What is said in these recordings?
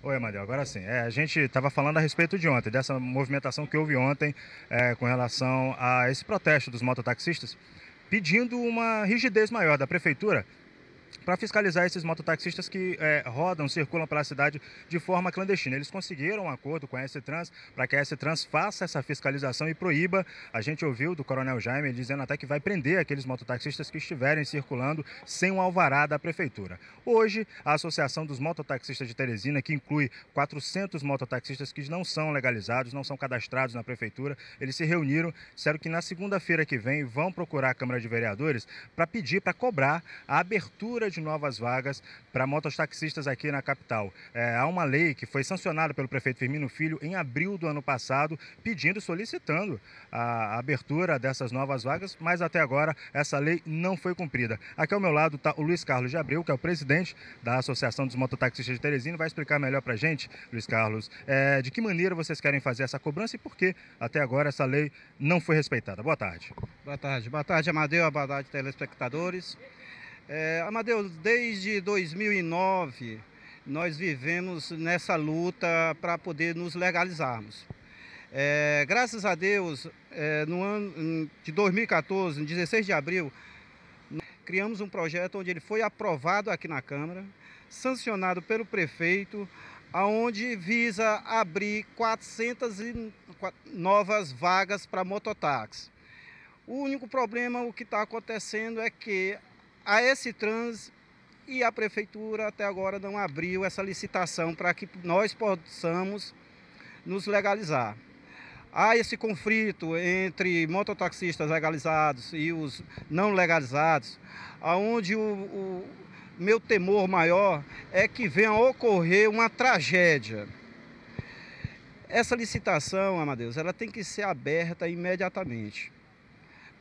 Oi, Amadeu, agora sim. É, a gente estava falando a respeito de ontem, dessa movimentação que houve ontem é, com relação a esse protesto dos mototaxistas, pedindo uma rigidez maior da prefeitura para fiscalizar esses mototaxistas que é, rodam, circulam pela cidade de forma clandestina. Eles conseguiram um acordo com a S-Trans para que a S-Trans faça essa fiscalização e proíba. A gente ouviu do Coronel Jaime dizendo até que vai prender aqueles mototaxistas que estiverem circulando sem um alvará da prefeitura. Hoje, a Associação dos Mototaxistas de Teresina, que inclui 400 mototaxistas que não são legalizados, não são cadastrados na prefeitura, eles se reuniram, disseram que na segunda-feira que vem vão procurar a Câmara de Vereadores para pedir, para cobrar a abertura abertura de novas vagas para mototaxistas aqui na capital. É, há uma lei que foi sancionada pelo prefeito Firmino Filho em abril do ano passado, pedindo, solicitando a abertura dessas novas vagas, mas até agora essa lei não foi cumprida. Aqui ao meu lado está o Luiz Carlos de Abreu, que é o presidente da Associação dos Mototaxistas de Teresina, vai explicar melhor para a gente, Luiz Carlos, é, de que maneira vocês querem fazer essa cobrança e por que até agora essa lei não foi respeitada. Boa tarde. Boa tarde. Boa tarde, Amadeu. Boa tarde, telespectadores. É, Amadeus, desde 2009 nós vivemos nessa luta para poder nos legalizarmos. É, graças a Deus, é, no ano de 2014, no 16 de abril, criamos um projeto onde ele foi aprovado aqui na Câmara, sancionado pelo prefeito, aonde visa abrir 400 novas vagas para mototáxi. O único problema, o que está acontecendo é que a S-Trans e a prefeitura até agora não abriu essa licitação para que nós possamos nos legalizar. Há esse conflito entre mototaxistas legalizados e os não legalizados, aonde o, o meu temor maior é que venha a ocorrer uma tragédia. Essa licitação, Amadeus, ela tem que ser aberta imediatamente,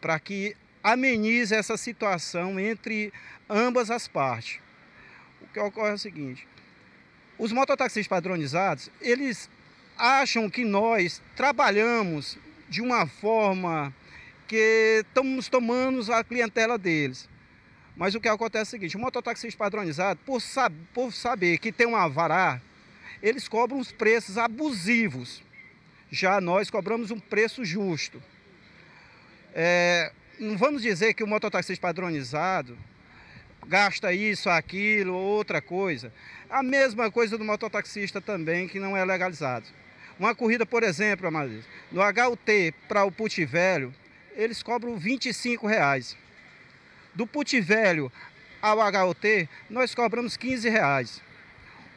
para que ameniza essa situação entre ambas as partes. O que ocorre é o seguinte: os mototaxistas padronizados, eles acham que nós trabalhamos de uma forma que estamos tomando a clientela deles. Mas o que acontece é o seguinte, o mototaxista padronizado, por, sab por saber que tem um avará, eles cobram os preços abusivos. Já nós cobramos um preço justo. É, não vamos dizer que o mototaxista padronizado gasta isso, aquilo, outra coisa. A mesma coisa do mototaxista também, que não é legalizado. Uma corrida, por exemplo, Amadeus, no HUT para o Puti Velho, eles cobram 25 reais. Do Puti Velho ao HUT, nós cobramos 15 reais.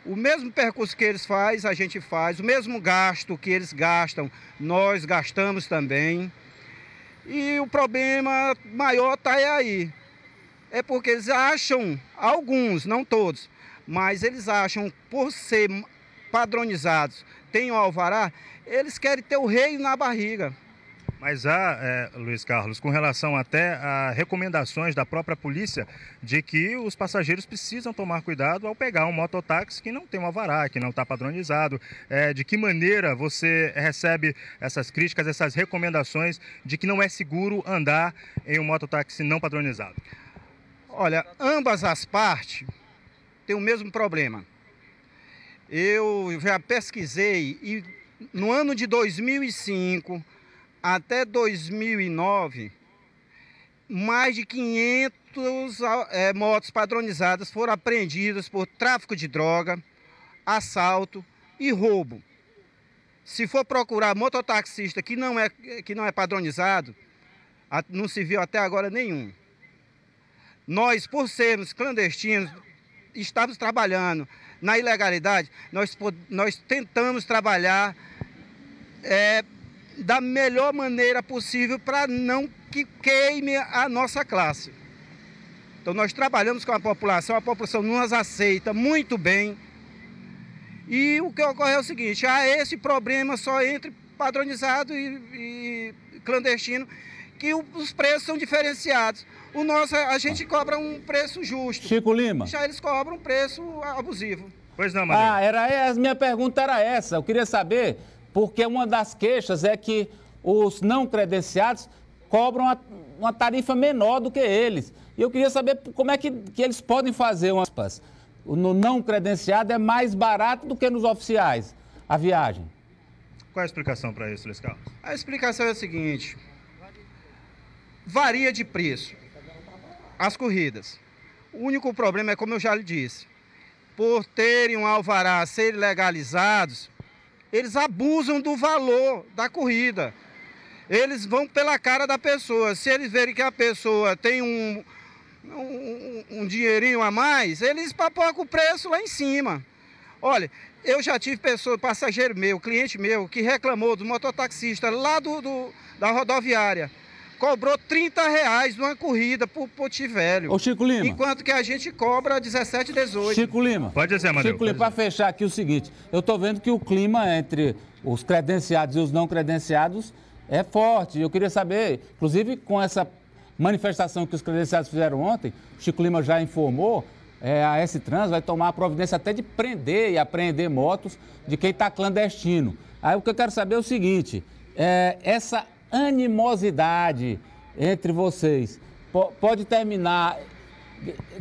O mesmo percurso que eles fazem, a gente faz. O mesmo gasto que eles gastam, nós gastamos também. E o problema maior está aí. É porque eles acham, alguns, não todos, mas eles acham, por ser padronizados, tem o alvará, eles querem ter o rei na barriga. Mas há, é, Luiz Carlos, com relação até a recomendações da própria polícia de que os passageiros precisam tomar cuidado ao pegar um mototáxi que não tem uma vará, que não está padronizado. É, de que maneira você recebe essas críticas, essas recomendações de que não é seguro andar em um mototáxi não padronizado? Olha, ambas as partes têm o mesmo problema. Eu já pesquisei e no ano de 2005 até 2009, mais de 500 é, motos padronizadas foram apreendidas por tráfico de droga, assalto e roubo. Se for procurar mototaxista que não é, que não é padronizado, não se viu até agora nenhum. Nós, por sermos clandestinos, estamos trabalhando na ilegalidade, nós, nós tentamos trabalhar é, da melhor maneira possível para não que queime a nossa classe. Então nós trabalhamos com a população, a população nos aceita muito bem. E o que ocorre é o seguinte, há esse problema só entre padronizado e, e clandestino, que o, os preços são diferenciados. O nosso, a gente cobra um preço justo. Chico Lima. Já eles cobram um preço abusivo. Pois não, Maria. Ah, era, a minha pergunta era essa. Eu queria saber porque uma das queixas é que os não credenciados cobram uma, tarifa menor do que eles. E eu queria saber como é que, que eles podem fazer umas no não credenciado é mais barato do que nos oficiais a viagem. Qual é a explicação para isso, Luiz? A explicação é a seguinte: varia de preço as corridas. O único problema é, como eu já lhe disse, por terem um alvará serem legalizados, eles abusam do valor da corrida. Eles vão pela cara da pessoa. Se eles verem que a pessoa tem um, um, um dinheirinho a mais, eles papocam o preço lá em cima. Olha, eu já tive pessoa, passageiro meu, cliente meu, que reclamou do mototaxista lá do, do da rodoviária cobrou 30 reais numa corrida por Poti Velho. Ô, Chico Lima. Enquanto que a gente cobra 17, 18. Chico Lima. Pode dizer, Amadeu. Chico Lima, para fechar aqui o seguinte, eu estou vendo que o clima entre os credenciados e os não credenciados é forte. Eu queria saber, inclusive com essa manifestação que os credenciados fizeram ontem, o Chico Lima já informou, é, a S-Trans vai tomar a providência até de prender e apreender motos de quem está clandestino. Aí o que eu quero saber é o seguinte, é, essa animosidade entre vocês pode terminar,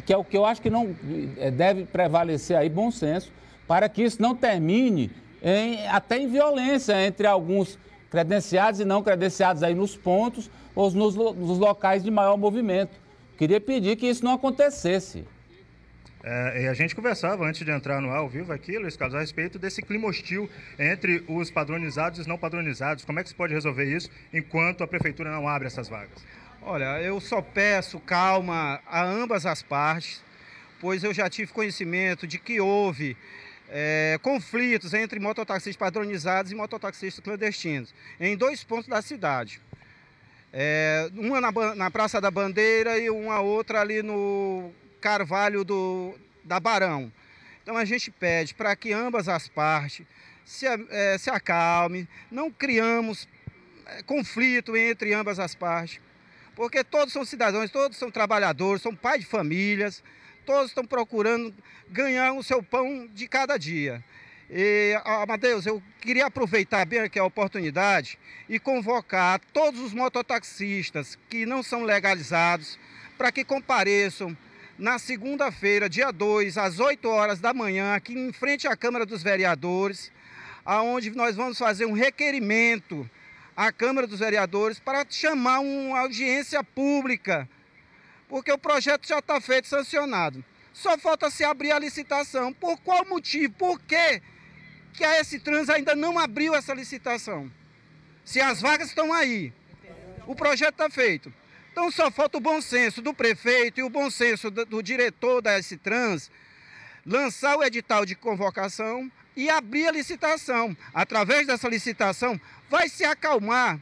que é o que eu acho que não é, deve prevalecer aí, bom senso, para que isso não termine em, até em violência entre alguns credenciados e não credenciados aí nos pontos ou nos, nos locais de maior movimento. Queria pedir que isso não acontecesse. É, e a gente conversava antes de entrar no ao vivo aqui, Luiz Carlos, a respeito desse clima hostil entre os padronizados e os não padronizados. Como é que se pode resolver isso enquanto a prefeitura não abre essas vagas? Olha, eu só peço calma a ambas as partes, pois eu já tive conhecimento de que houve é, conflitos entre mototaxistas padronizados e mototaxistas clandestinos, em dois pontos da cidade. É, uma na, na Praça da Bandeira e uma outra ali no Carvalho do, da Barão. Então a gente pede para que ambas as partes se, é, se acalmem, não criamos é, conflito entre ambas as partes, porque todos são cidadãos, todos são trabalhadores, são pais de famílias, todos estão procurando ganhar o seu pão de cada dia. E, Amadeus, eu queria aproveitar bem aqui a oportunidade e convocar todos os mototaxistas que não são legalizados para que compareçam na segunda-feira, dia 2, às 8 horas da manhã, aqui em frente à Câmara dos Vereadores, aonde nós vamos fazer um requerimento à Câmara dos Vereadores para chamar uma audiência pública, porque o projeto já está feito sancionado. Só falta se abrir a licitação. Por qual motivo? Por que, que a S-Trans ainda não abriu essa licitação? Se as vagas estão aí, o projeto está feito. Então só falta o bom senso do prefeito e o bom senso do, do diretor da S-Trans lançar o edital de convocação e abrir a licitação. Através dessa licitação, vai se acalmar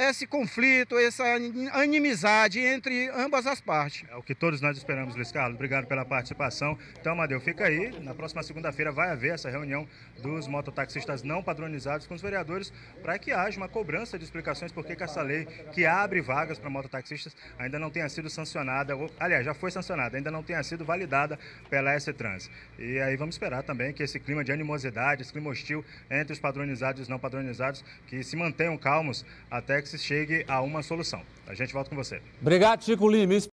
esse conflito, essa animizade entre ambas as partes. É o que todos nós esperamos, Luiz Carlos. Obrigado pela participação. Então, Amadeu, fica aí. Na próxima segunda-feira vai haver essa reunião dos mototaxistas não padronizados com os vereadores para que haja uma cobrança de explicações por que essa lei que abre vagas para mototaxistas ainda não tenha sido sancionada, ou, aliás, já foi sancionada, ainda não tenha sido validada pela S-Trans. E aí vamos esperar também que esse clima de animosidade, esse clima hostil entre os padronizados e os não padronizados, que se mantenham calmos até que se chegue a uma solução. A gente volta com você. Obrigado, Chico Lima.